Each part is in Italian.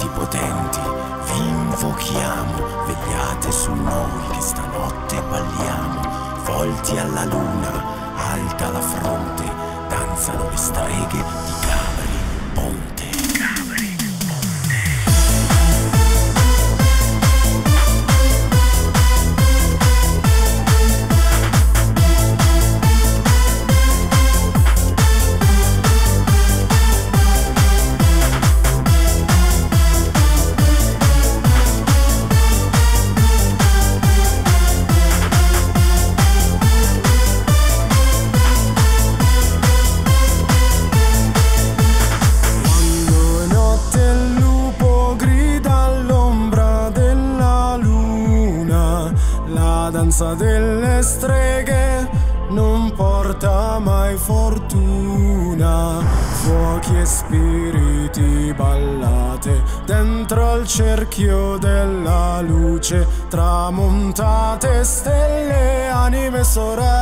spiriti potenti, vi invochiamo, vegliate su noi che stanotte balliamo, volti alla luna, alta la fronte, danzano le streghe di specchio della luce, tramontate stelle, anime sorelle.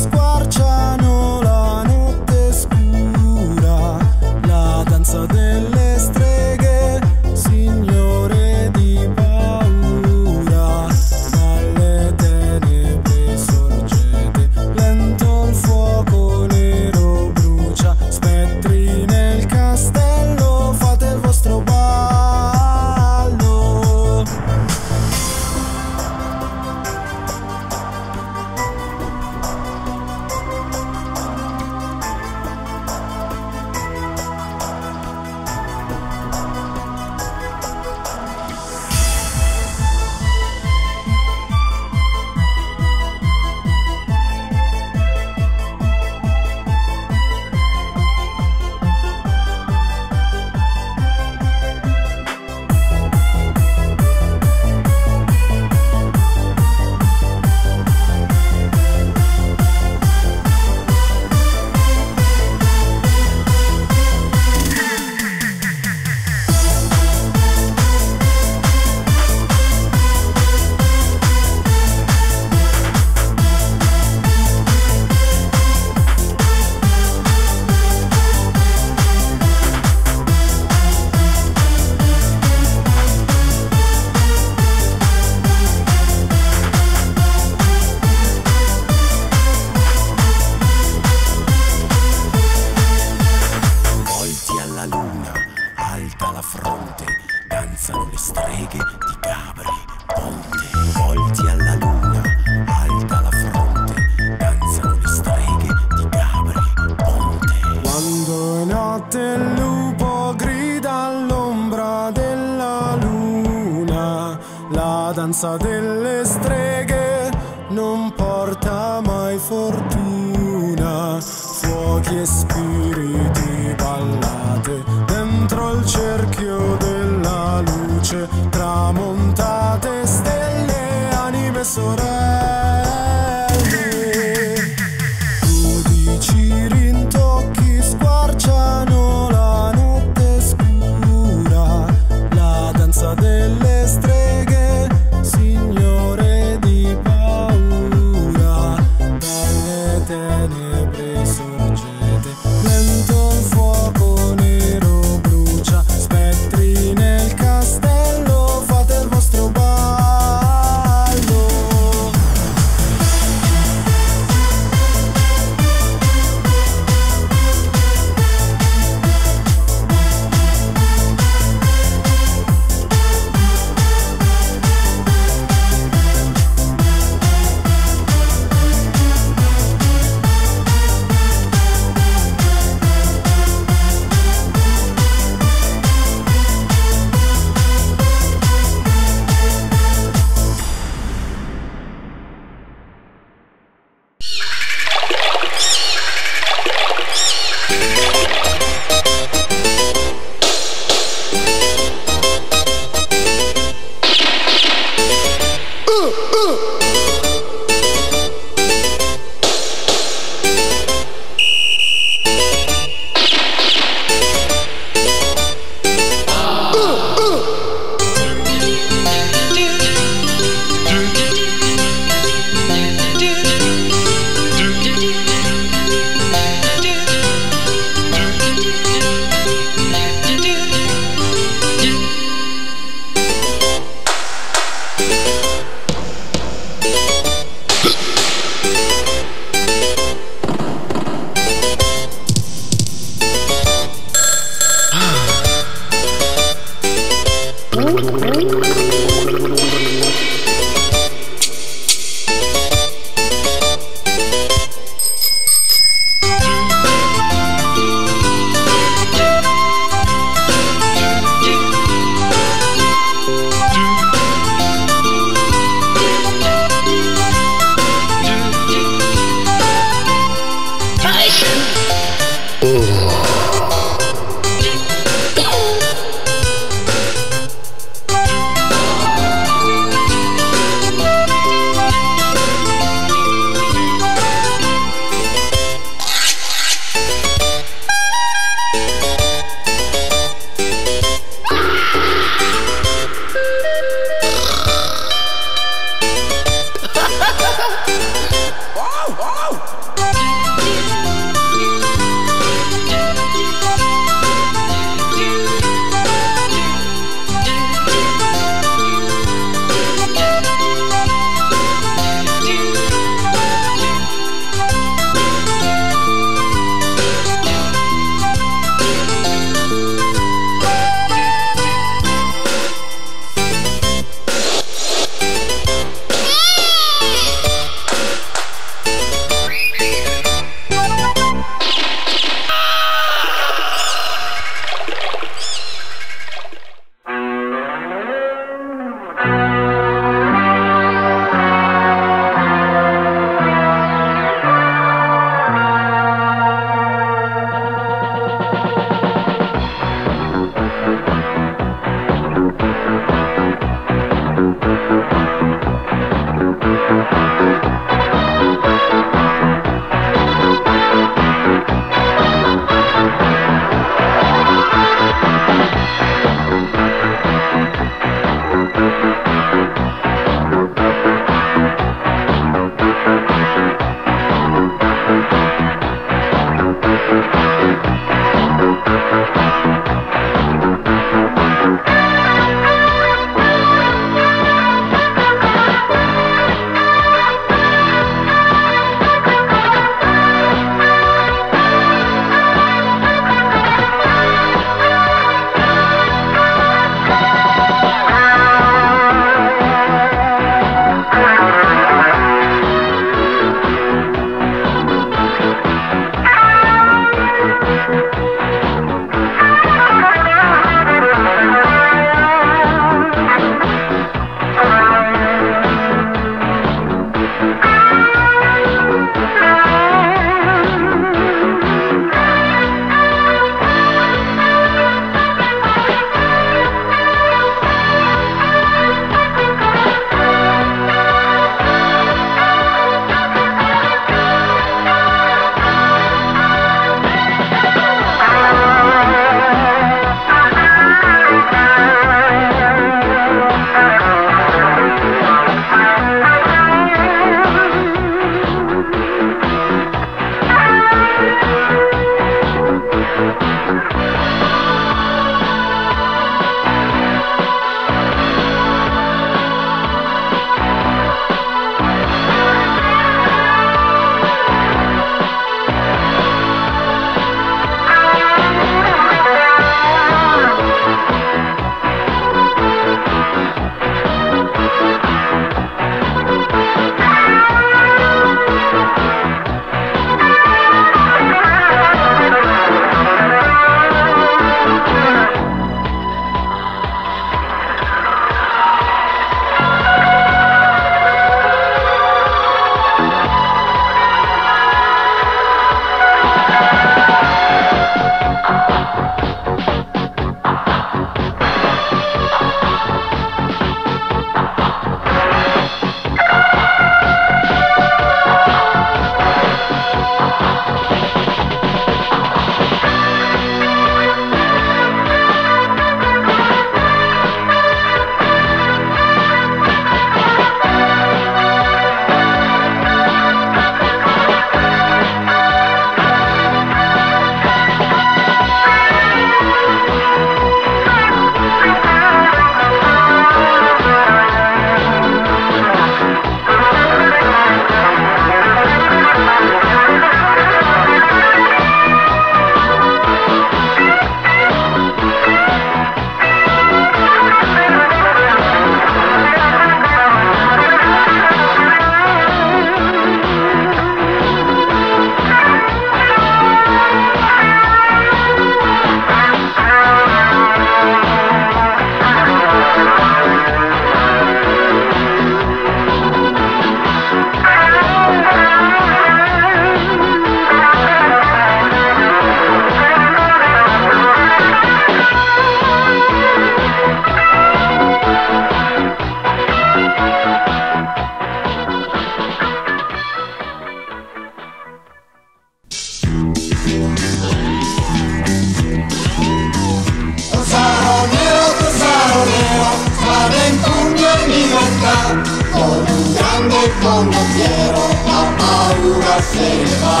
Condottiero, la paura se ne va.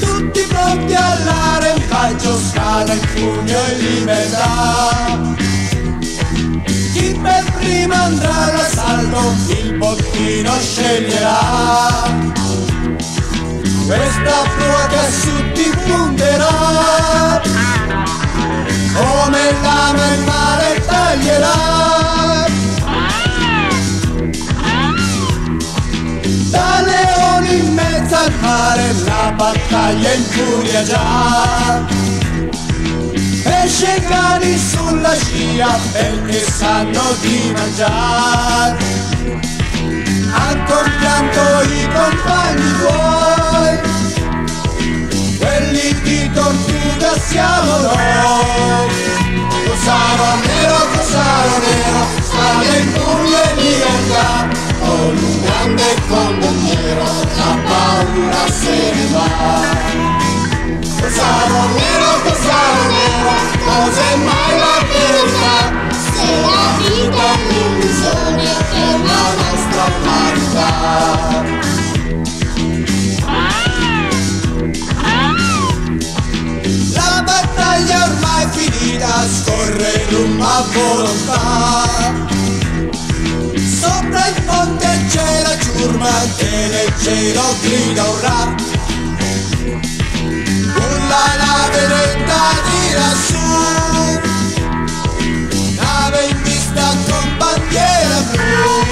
Tutti pronti all'arrembaggio, scala il pugno e libertà. Chi per prima andrà all'assalto, il bottino sceglierà. Questa prua che su ti punterà come lama il mare taglierà da leoni in mezzo al mare la battaglia infuria già. Pesce cani sulla scia perché sanno di mangiare ancora pianto i compagni tuoi quelli di tortuga siamo noi? Cosaro nero, cosaro nero Spade in pugno e libertà Con un grande condottiero La paura se ne va. Cosaro nero, cosaro nero Cos'è mai la verità. Se la vita è In a volontà. Sopra il ponte c'è la ciurma Che nel cielo grida un rap Urla la vedetta di lassù. Nave in vista con bandiera blu.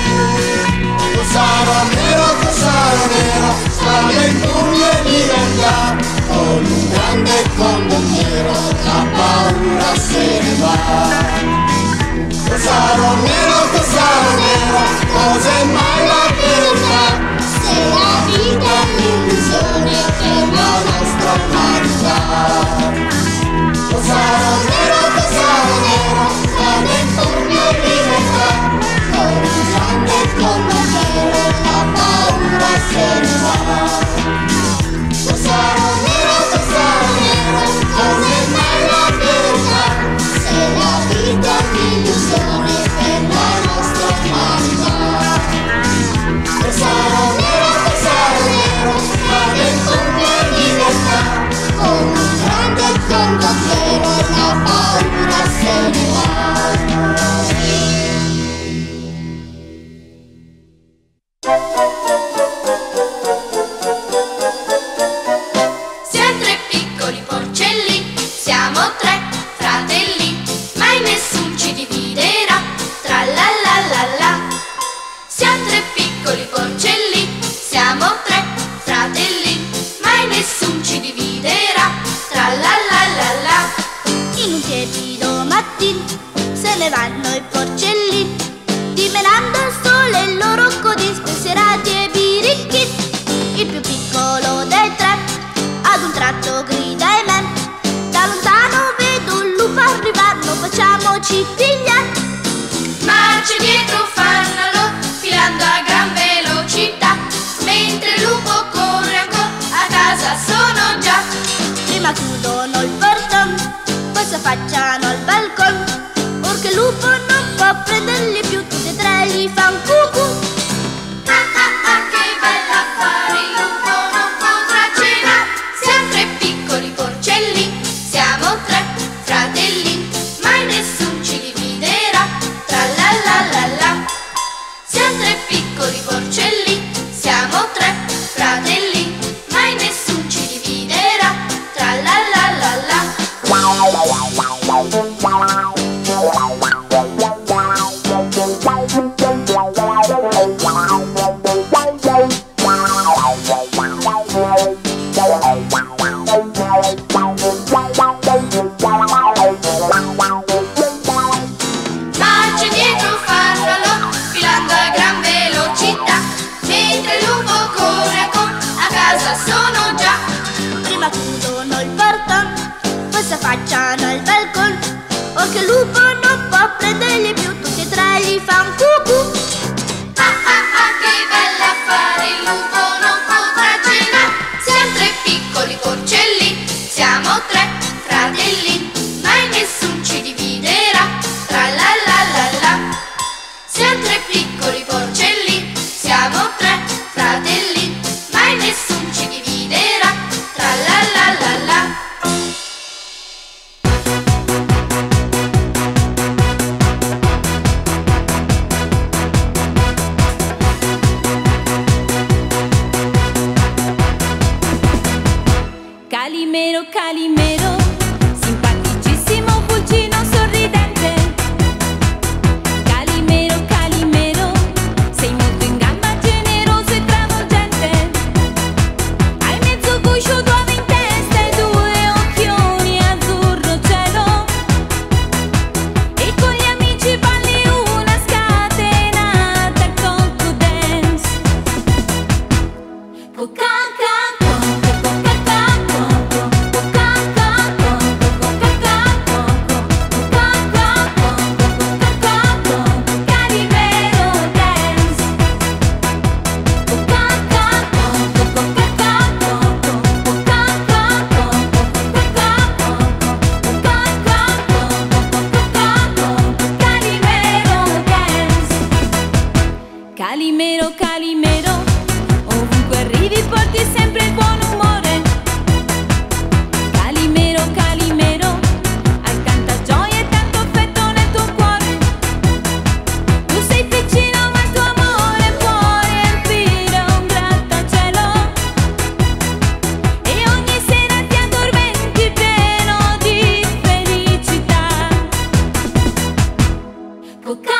Cosaro nero, cosaro nero Spade in pugno e libertà Con un la paura se ne va. Cosaro nero, cosaro nero Cos'è mai la verità? Se la vita è l'illusione la nostra umanità. Cosaro nero, cosaro nero e libertà. Un grande la paura se ne va. La Calimero, Calimero. Porque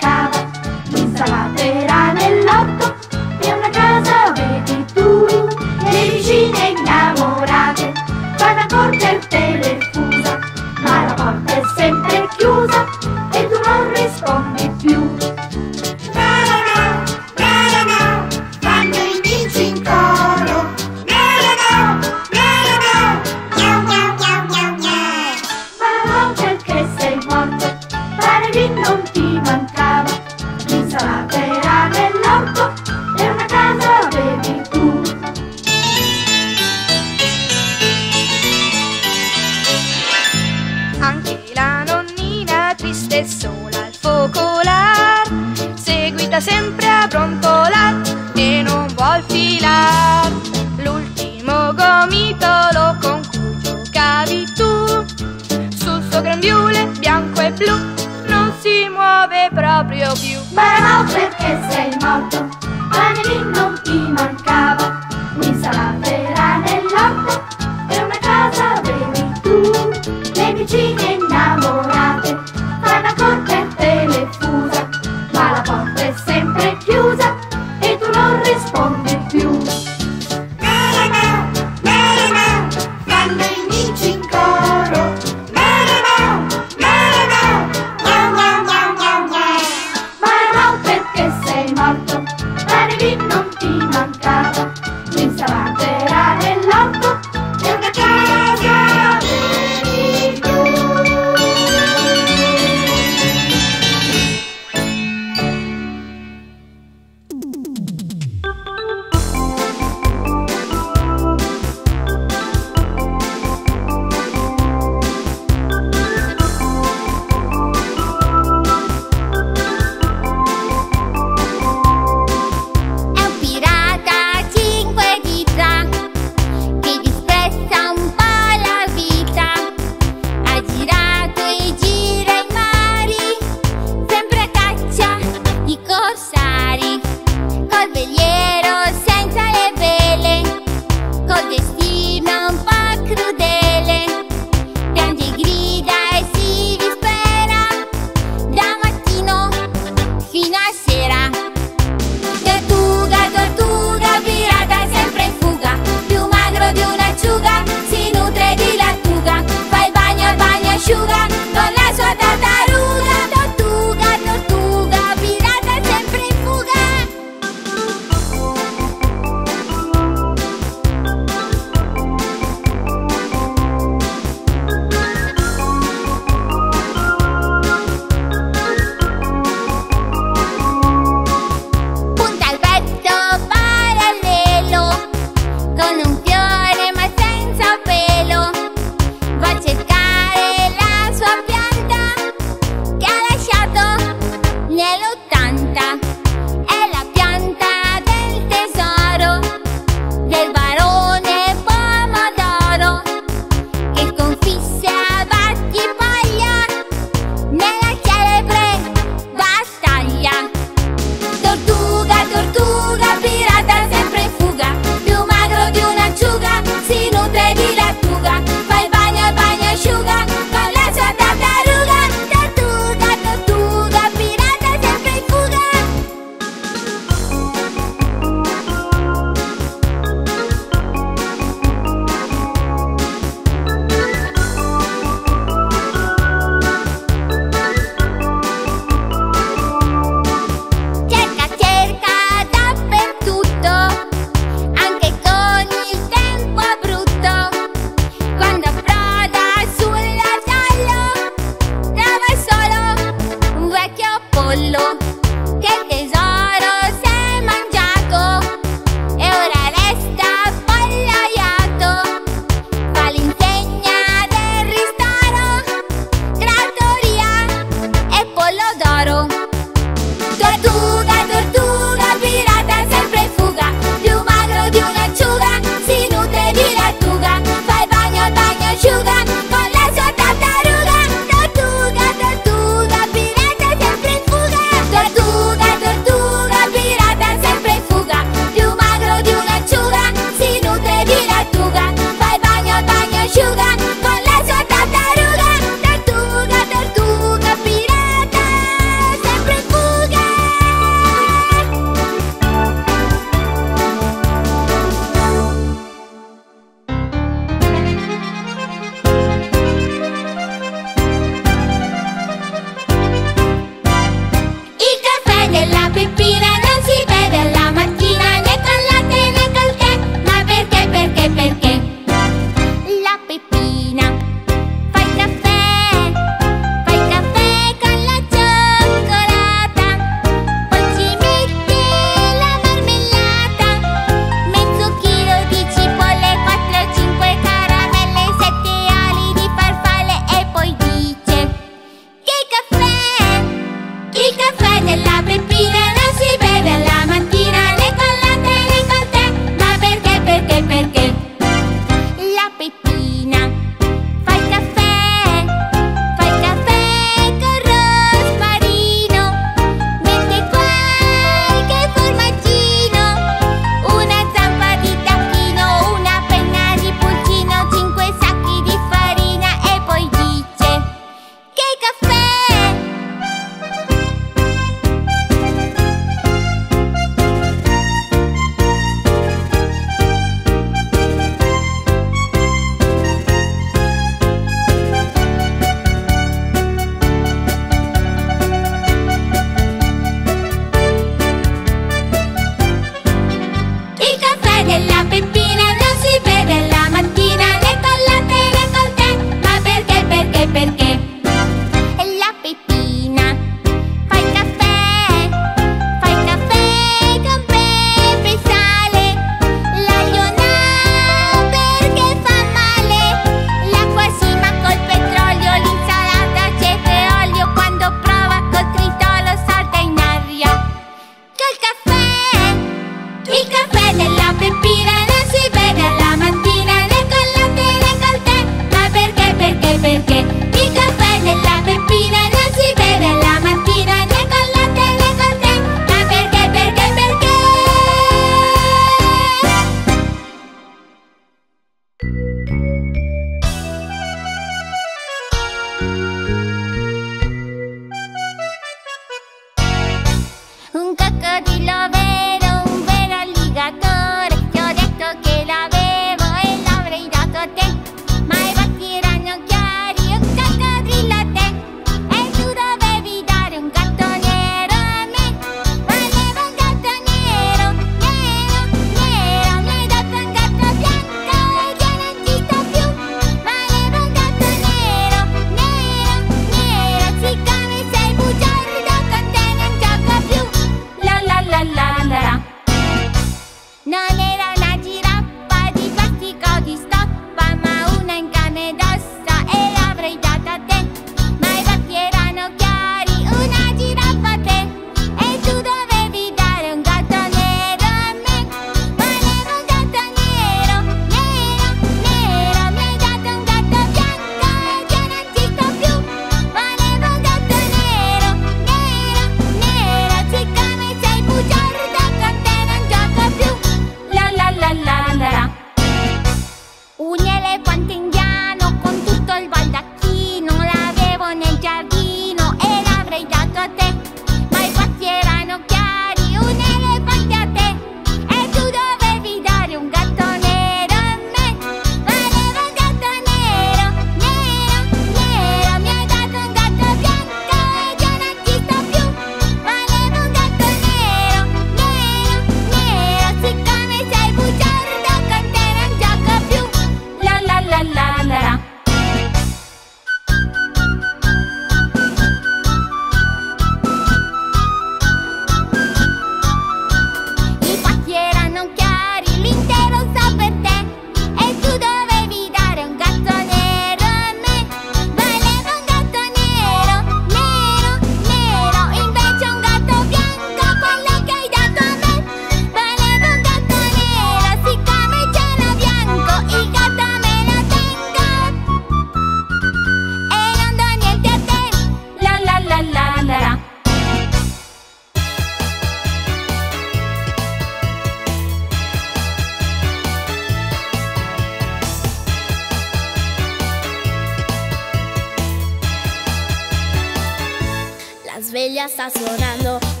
estrellas está sonando.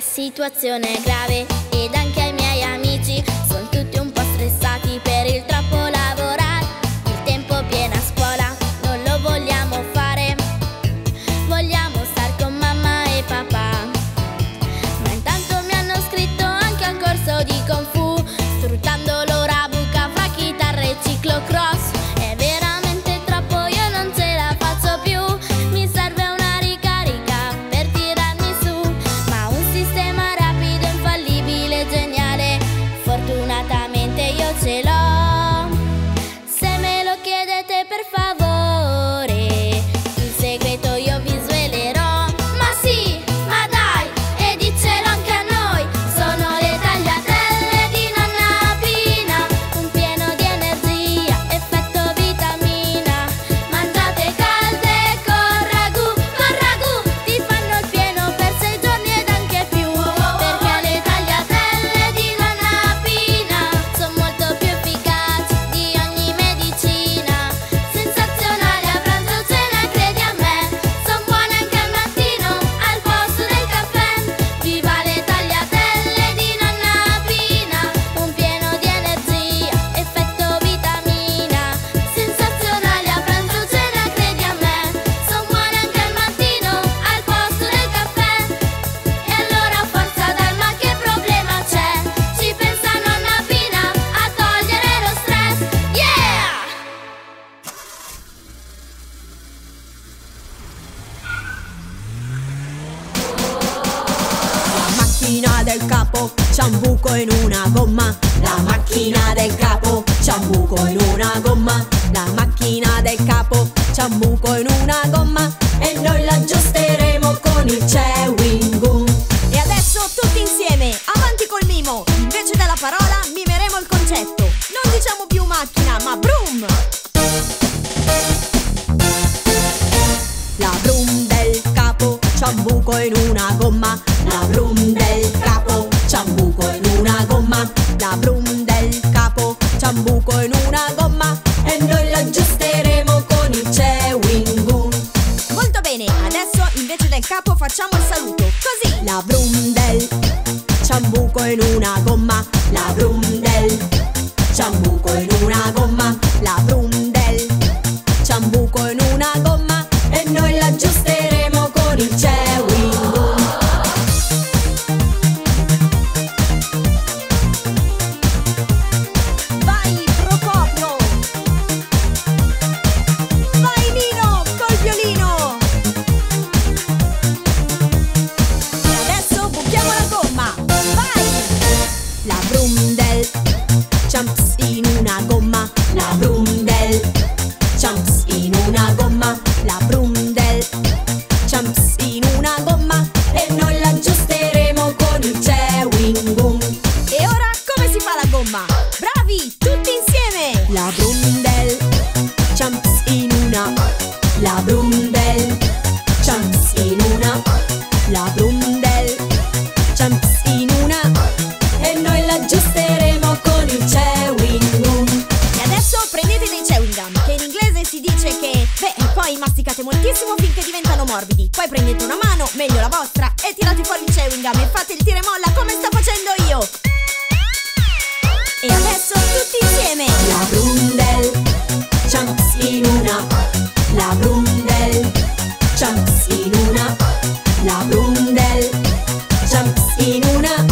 Situazione è grave in una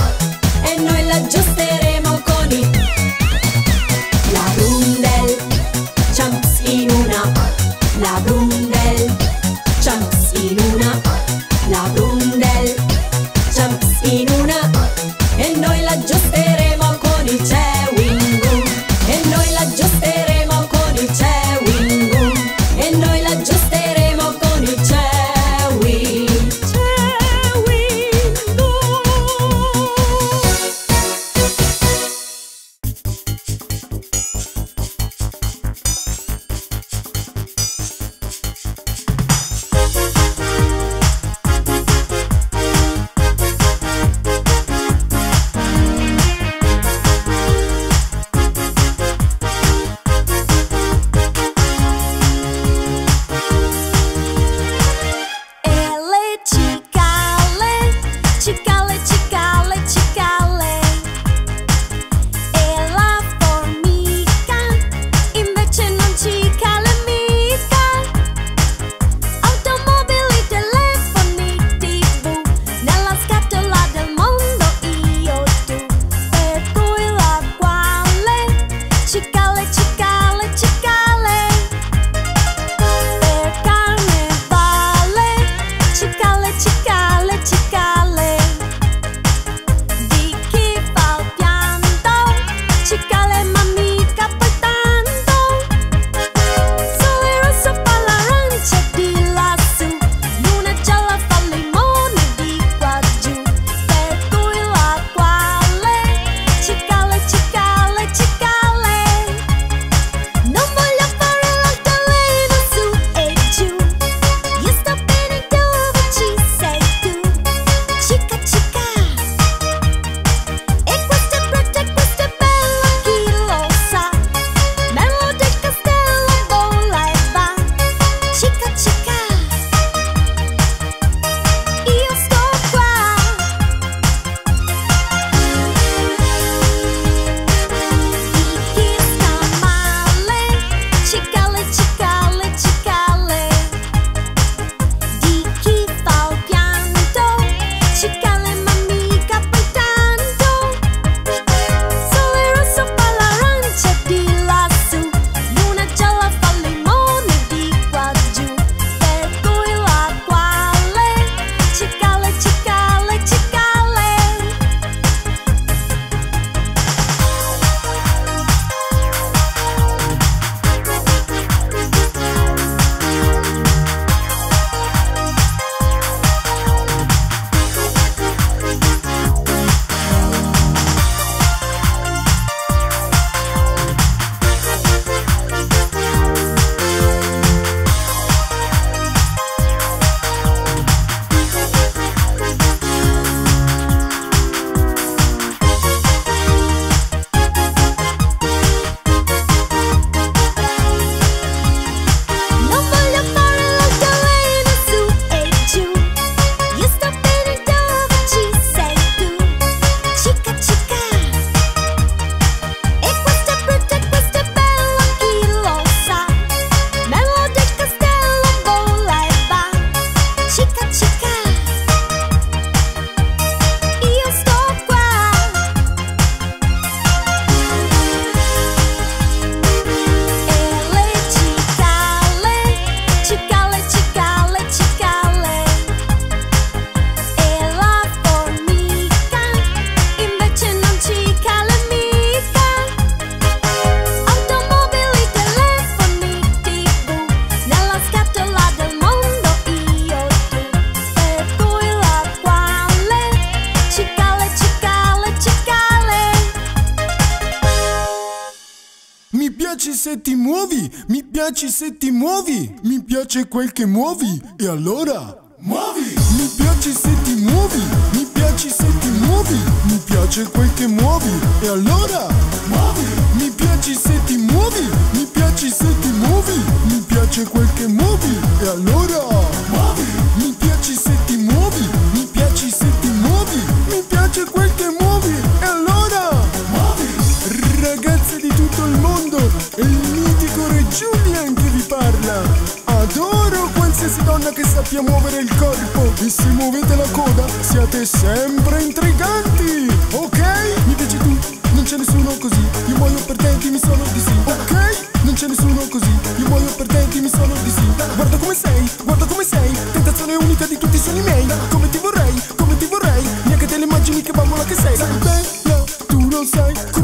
se ti muovi, mi piace se ti muovi, mi piace quel che muovi, e allora muovi! Mi piace se ti muovi, mi piace se ti muovi, mi piace quel che muovi, e allora muovi! Mi piace se ti muovi, mi piaci se ti muovi, mi piace quel che muovi, e allora che sappia muovere il corpo. E se muovete la coda siate sempre intriganti, ok? Mi piaci tu, non c'è nessuno così, io muoio per te, dimmi solo di sì, ok? Non c'è nessuno così, io muoio per te, dimmi solo di sì, guarda come sei, guarda come sei, tentazione unica di tutti i sogni miei, come ti vorrei, come ti vorrei, neanche delle immagini che bambola che sei, sei bella, tu non sai come